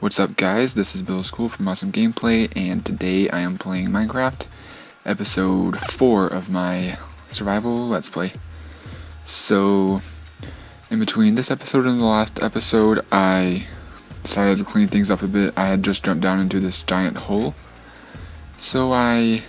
What's up guys, this is Bill School from Awesome Gameplay, and today I am playing Minecraft, episode 4 of my survival let's play. So, in between this episode and the last episode, I decided to clean things up a bit. I had just jumped down into this giant hole, so I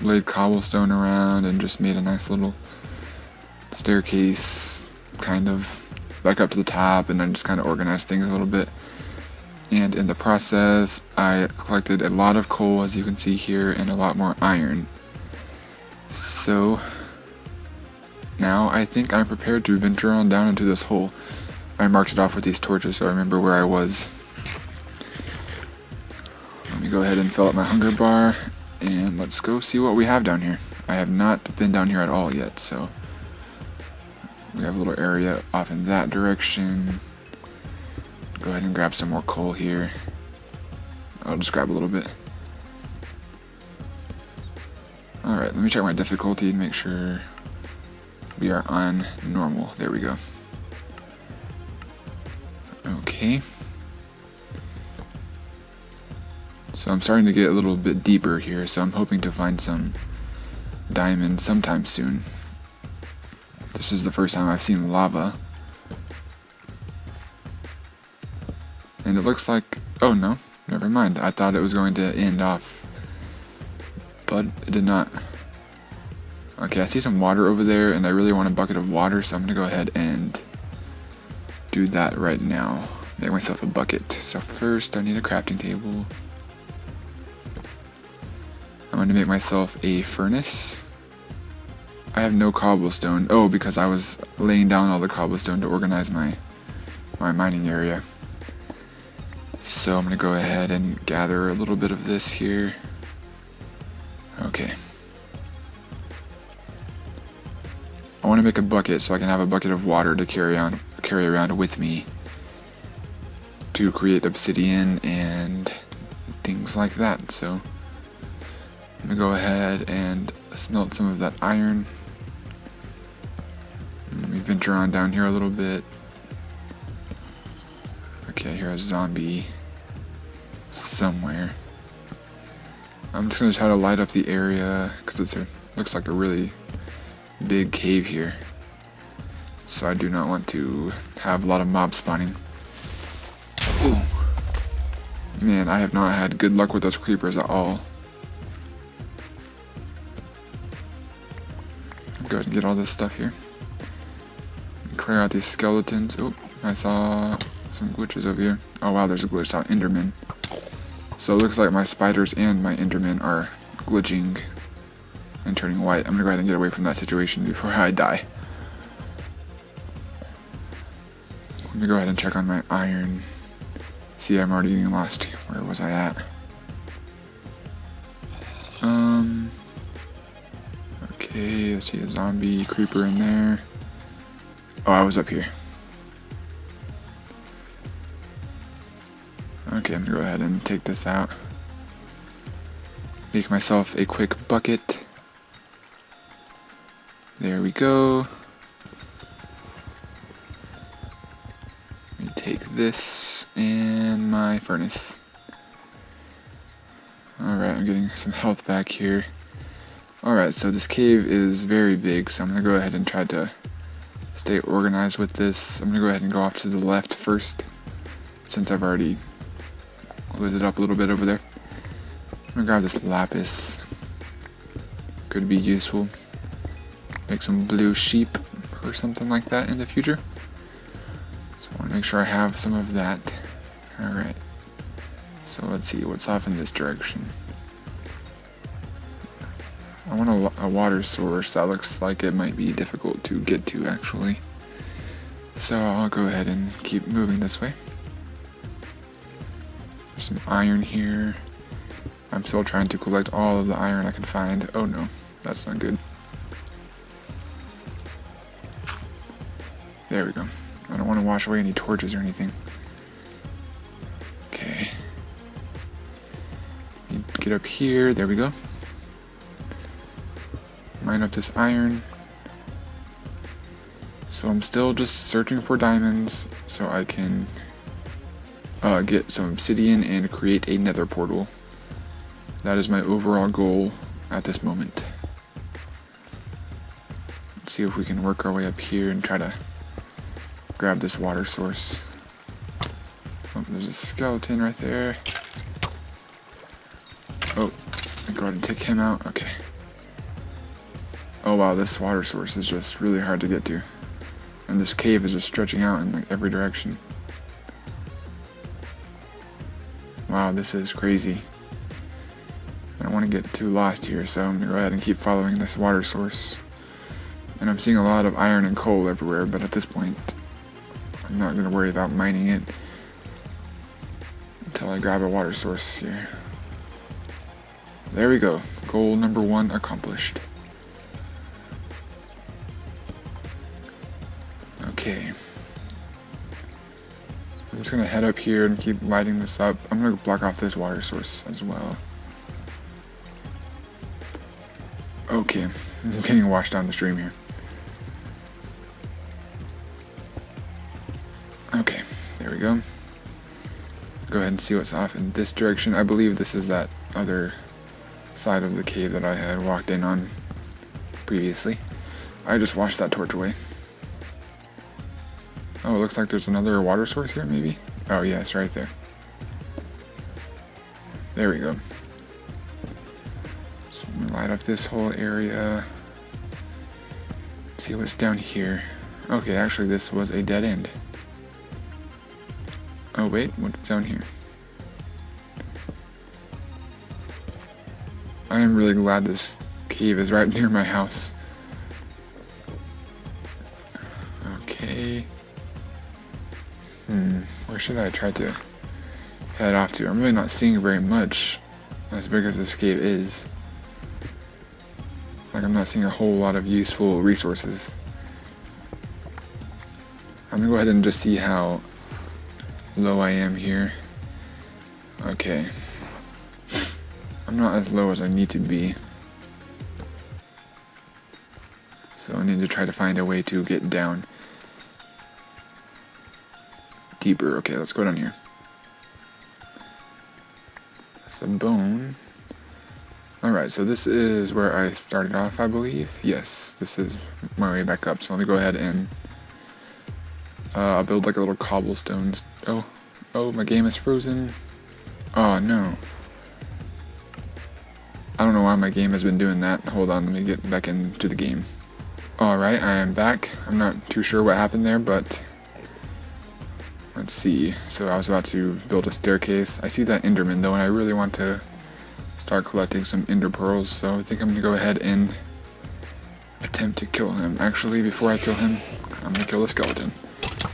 laid cobblestone around and just made a nice little staircase, kind of, back up to the top, and then just kind of organized things a little bit and in the process I collected a lot of coal as you can see here and a lot more iron. So now I think I'm prepared to venture on down into this hole. I marked it off with these torches so I remember where I was. Let me go ahead and fill up my hunger bar and let's go see what we have down here. I have not been down here at all yet so we have a little area off in that direction Go ahead and grab some more coal here. I'll just grab a little bit. Alright, let me check my difficulty and make sure we are on normal. There we go. Okay. So I'm starting to get a little bit deeper here, so I'm hoping to find some diamonds sometime soon. This is the first time I've seen lava. And it looks like... Oh, no. Never mind. I thought it was going to end off. But it did not. Okay, I see some water over there, and I really want a bucket of water, so I'm to go ahead and do that right now. Make myself a bucket. So first, I need a crafting table. I'm to make myself a furnace. I have no cobblestone. Oh, because I was laying down all the cobblestone to organize my my mining area. So I'm going to go ahead and gather a little bit of this here. Okay. I want to make a bucket so I can have a bucket of water to carry on carry around with me to create obsidian and things like that. So I'm to go ahead and smelt some of that iron. Let me venture on down here a little bit. Okay, here's a zombie somewhere. I'm just gonna try to light up the area because it looks like a really big cave here. So I do not want to have a lot of mob spawning. Ooh. Man, I have not had good luck with those creepers at all. Go ahead and get all this stuff here. Clear out these skeletons. Oh, I saw some glitches over here. Oh wow, there's a glitch out Enderman. So it looks like my spiders and my Enderman are glitching and turning white. I'm gonna go ahead and get away from that situation before I die. Let me go ahead and check on my iron. See, I'm already getting lost. Where was I at? Um. Okay, let's see a zombie creeper in there. Oh, I was up here. Okay, I'm gonna go ahead and take this out. Make myself a quick bucket. There we go. Let me take this and my furnace. Alright, I'm getting some health back here. Alright, so this cave is very big, so I'm going to go ahead and try to stay organized with this. I'm going to go ahead and go off to the left first, since I've already Close it up a little bit over there. I'm gonna grab this lapis. Could be useful. Make some blue sheep or something like that in the future. So I want to make sure I have some of that. Alright. So let's see what's off in this direction. I want a, a, water source that looks like it might be difficult to get to actually. So I'll go ahead and keep moving this way some iron here. I'm still trying to collect all of the iron I can find. Oh no, that's not good. There we go. I don't want to wash away any torches or anything. Okay. Get up here. There we go. Mine up this iron. So I'm still just searching for diamonds so I can uh, get some obsidian and create a nether portal. That is my overall goal at this moment. Let's see if we can work our way up here and try to grab this water source. Oh, there's a skeleton right there. Oh, go ahead and take him out. Okay. Oh wow, this water source is just really hard to get to. And this cave is just stretching out in like every direction. Wow, this is crazy. I don't want to get too lost here, so I'm going to go ahead and keep following this water source. And I'm seeing a lot of iron and coal everywhere, but at this point, I'm not going to worry about mining it until I grab a water source here. There we go. Goal number one accomplished. Just gonna head up here and keep lighting this up. I'm gonna block off this water source as well. Okay, I'm mm-hmm. getting washed down the stream here. Okay, there we go. Go ahead and see what's off in this direction. I believe this is that other side of the cave that I had walked in on previously. I just washed that torch away. Oh, it looks like there's another water source here, maybe? Oh, yes, right there. There we go. So I'm gonna light up this whole area. See what's down here. Okay, actually this was a dead end. Oh wait, what's down here? I am really glad this cave is right near my house. Should I try to head off to? I'm really not seeing very much as big as this cave is. Like I'm not seeing a whole lot of useful resources. I'm gonna go ahead and just see how low I am here. Okay. I'm not as low as I need to be. So I need to try to find a way to get down deeper. Okay, let's go down here. Some bone. Alright, so this is where I started off, I believe. Yes, this is my way back up. So let me go ahead and uh, I'll build like a little cobblestone. Oh, oh, my game is frozen. Oh, no. I don't know why my game has been doing that. Hold on, let me get back into the game. Alright, I am back. I'm not too sure what happened there, but let's see. So I was about to build a staircase. I see that Enderman though, and I really want to start collecting some ender pearls, so I think I'm gonna go ahead and attempt to kill him. Actually, before I kill him, I'm gonna kill the skeleton.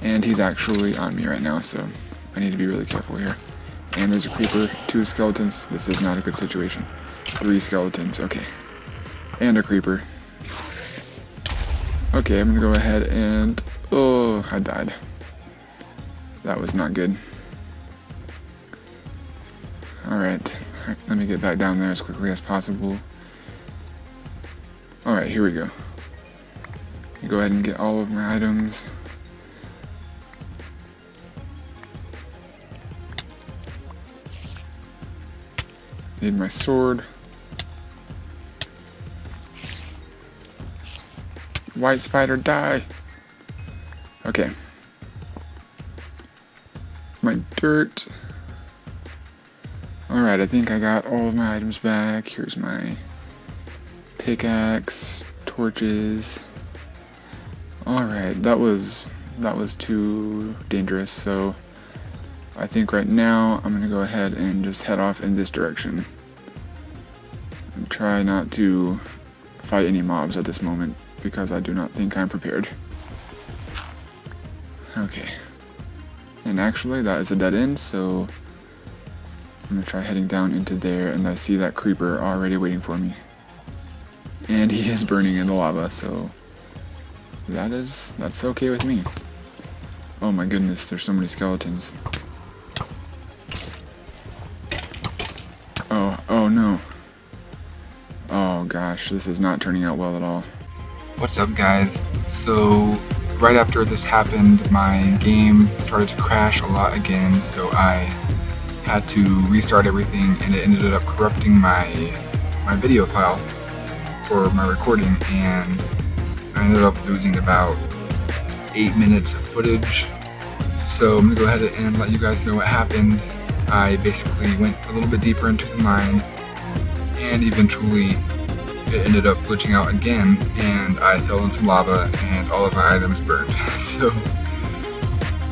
And he's actually on me right now, so I need to be really careful here. And there's a creeper, two skeletons. This is not a good situation. Three skeletons, okay. And a creeper. Okay, I'm gonna go ahead and... Oh, I died. That was not good. Alright, let me get back down there as quickly as possible. Alright, here we go. Go ahead and get all of my items. Need my sword. White spider, die! Okay. Dirt. Alright, I think I got all of my items back. Here's my pickaxe, torches. Alright, that was that was too dangerous, so I think right now I'm gonna go ahead and just head off in this direction. And try not to fight any mobs at this moment because I do not think I'm prepared. Okay. And actually, that is a dead end, so I'm gonna try heading down into there, and I see that creeper already waiting for me. And he is burning in the lava, so that is, that's okay with me. Oh my goodness, there's so many skeletons. Oh, oh no. Oh gosh, this is not turning out well at all. What's up guys? So right after this happened, my game started to crash a lot again, so I had to restart everything and it ended up corrupting my my video file for my recording and I ended up losing about 8 minutes of footage. So I'm gonna go ahead and let you guys know what happened. I basically went a little bit deeper into the mine and eventually it ended up glitching out again and I fell into some lava and all of my items burned. So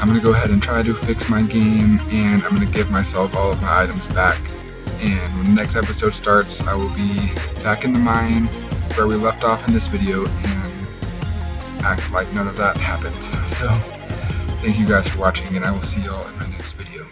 I'm gonna go ahead and try to fix my game and I'm gonna give myself all of my items back. And when the next episode starts, I will be back in the mine where we left off in this video and act like none of that happened. So thank you guys for watching and I will see y'all in my next video.